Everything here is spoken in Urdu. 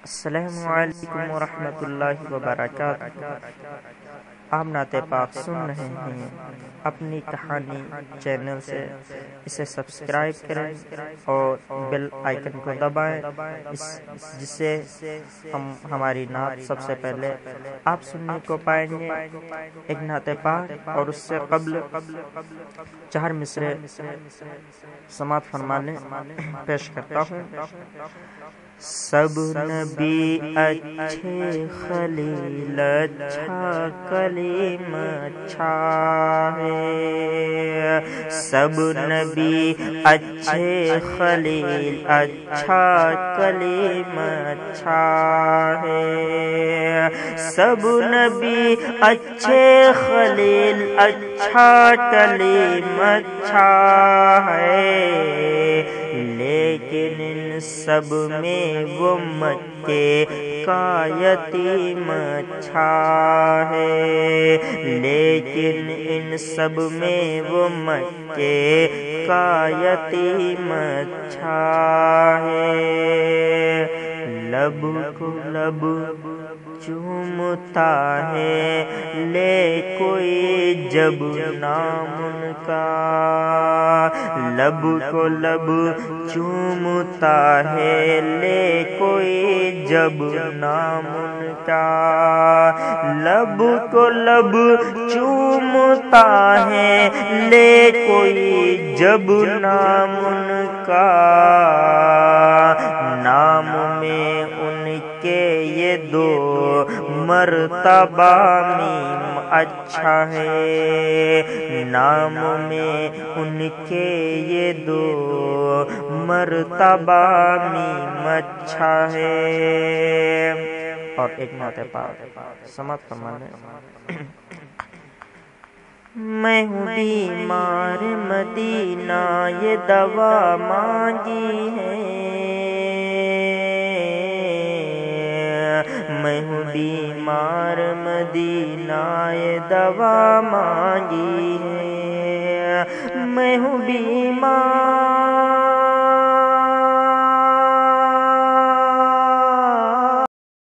السلام علیکم ورحمۃ اللہ وبرکاتہ۔ آپ نعت پاک سن رہے ہیں۔ اپنی کہانی چینل سے اسے سبسکرائب کریں اور بیل آئیکن کو دبائیں۔ جس سے ہم، ہماری نعت سب سے پہلے آپ سننے کو پائیں گے۔ ایک نعت پاک اور اس سے قبل چار مصرے سماعت فرمانے پیش کرتا ہوں۔ سب بھی اچھے خلیل اچھا کلیم اچھا ہے۔ سب نبی اچھے خلیل اچھا کلیم اچھا ہے۔ سب نبی اچھے خلیل اچھا کلیم اچھا ہے۔ لیکن ان سب میں وہ مکے کا یتیم اچھا ہے۔ لیکن ان سب میں وہ مکے کا یتیم اچھا ہے۔ لب کو لب چومتا ہے، لے کوئی جب نام ان کا۔ لب کو لب چومتا ہے، لے کوئی جب نام ان کا۔ لب کو لب چومتا ہے، لے کوئی جب نام ان کا۔ میں ان کے یہ دو مرتبہ میم اچھا ہے۔ نام میں ان کے یہ دو مرتبہ میم اچھا ہے۔ اور ایک موت پاک سمت فرمانے۔ میں ہوں بیمار مدینہ، یہ دوا مانگی ہے۔ بیمار مدینہ دوا مانگی ہے۔ میں ہوں بیمار۔